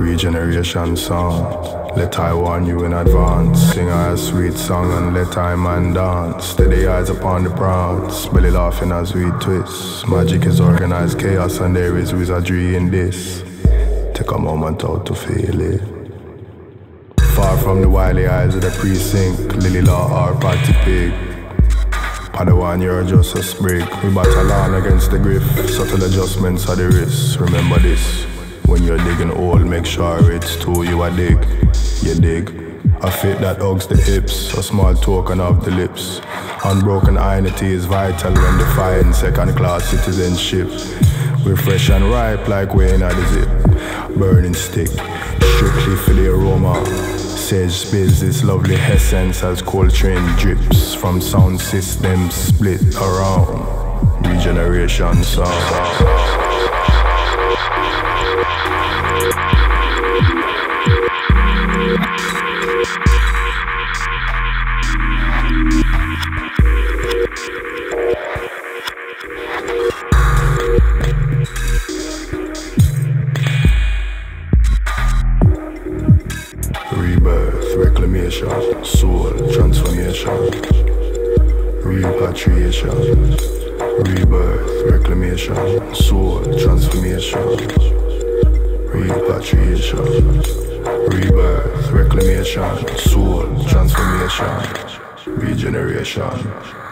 Regeneration sound. Let I warn you in advance. Sing a sweet song and let I man dance. Steady eyes upon the prance. Belly laughing as we twist. Magic is organized chaos and there is wizardry in this. Take a moment out to feel it. Far from the wily eyes of the precinct. Lily Law or Party Pig. Padawan, you're just a sprig. We battle on against the griff. Subtle adjustments are the risk. Remember this. When you're digging hole, make sure it's two you a dig. You dig. A fit that hugs the hips, a small token of the lips. Unbroken identity is vital when defying second class citizenship. We're fresh and ripe like Wayne at the zip. Burning stick, strictly for the aroma. Sage spills this lovely essence as Coltrane drips from sound systems split around. Regeneration sound. Rebirth, reclamation, soul, transformation, repatriation. Rebirth, reclamation, soul, transformation, repatriation. Rebirth, reclamation, soul, transformation, regeneration.